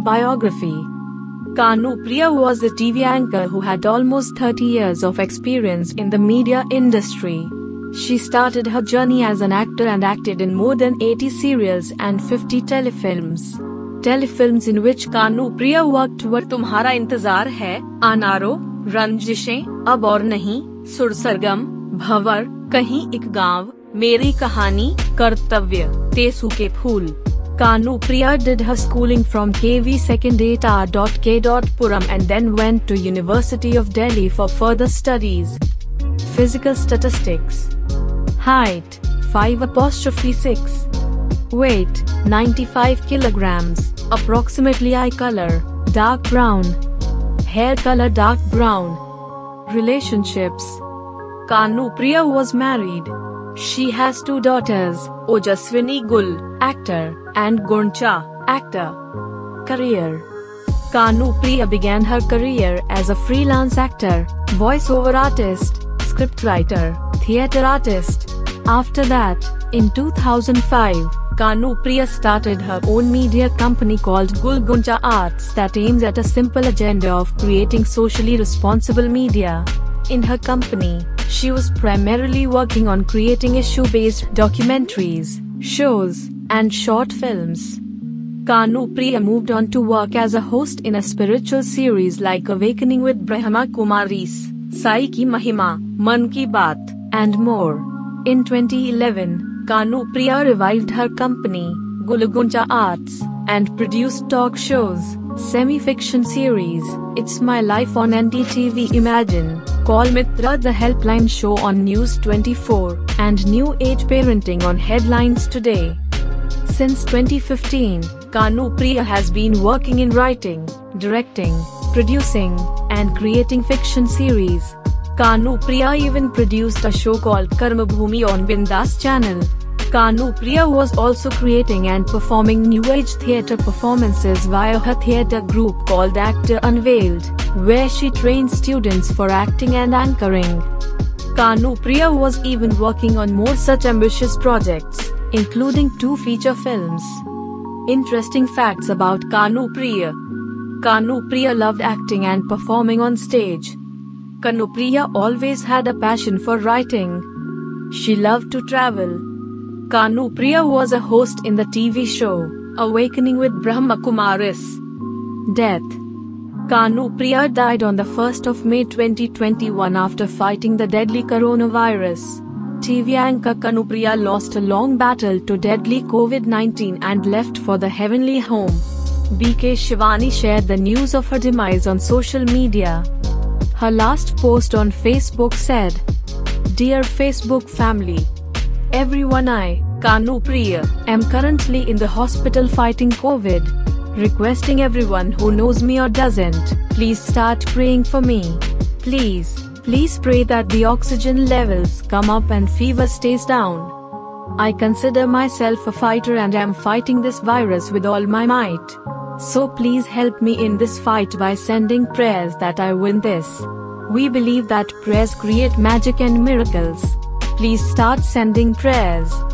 Biography Kanu Priya was a TV anchor who had almost 30 years of experience in the media industry. She started her journey as an actor and acted in more than 80 serials and 50 telefilms. Telefilms in which Kanu Priya worked were Tumhara Intizar Hai, Anaro, Ranjishein, Ab Aur Nahi, Sursurgam, Bhavar, Kahi Ik Gaon, Meri Kahani, Kartavya, Tesu Ke Phool, Kanu Priya did her schooling from KV Secondata.K. and then went to University of Delhi for further studies. Physical statistics. Height 5 apostrophe 6. Weight 95 kilograms, approximately eye color dark brown. Hair color dark brown. Relationships. Kanu Priya was married. She has two daughters, Ojaswini Gul, actor, and Guncha, actor. Career Kanu Priya began her career as a freelance actor, voiceover artist, scriptwriter, theatre artist. After that, in 2005, Kanu Priya started her own media company called Gulguncha Arts that aims at a simple agenda of creating socially responsible media. In her company, she was primarily working on creating issue-based documentaries, shows, and short films. Kanu Priya moved on to work as a host in a spiritual series like Awakening with Brahma Kumaris, Sai Ki Mahima, Man Ki Baat, and more. In 2011, Kanu Priya revived her company, Gul Guncha Arts, and produced talk shows, semi-fiction series, It's My Life on NDTV Imagine, Call Mitra the Helpline Show on News 24, and New Age Parenting on Headlines Today. Since 2015, Kanu Priya has been working in writing, directing, producing, and creating fiction series. Kanu Priya even produced a show called Karma Bhumi on Bindass channel. Kanu Priya was also creating and performing new age theatre performances via her theatre group called Actor Unveiled, where she trains students for acting and anchoring. Kanu Priya was even working on more such ambitious projects, including two feature films. Interesting facts about Kanu Priya Kanu Priya loved acting and performing on stage. Kanu Priya always had a passion for writing. She loved to travel. Kanu Priya was a host in the TV show Awakening with Brahma Kumaris. Death Kanu Priya died on the 1st of May 2021 after fighting the deadly coronavirus. TV anchor Kanu Priya lost a long battle to deadly COVID-19 and left for the heavenly home. BK Shivani shared the news of her demise on social media. Her last post on Facebook said, Dear Facebook family, everyone I, Kanu Priya, am currently in the hospital fighting COVID. Requesting everyone who knows me or doesn't, please start praying for me. Please, please pray that the oxygen levels come up and fever stays down. I consider myself a fighter and am fighting this virus with all my might. So please help me in this fight by sending prayers that I win this. We believe that prayers create magic and miracles. Please start sending prayers.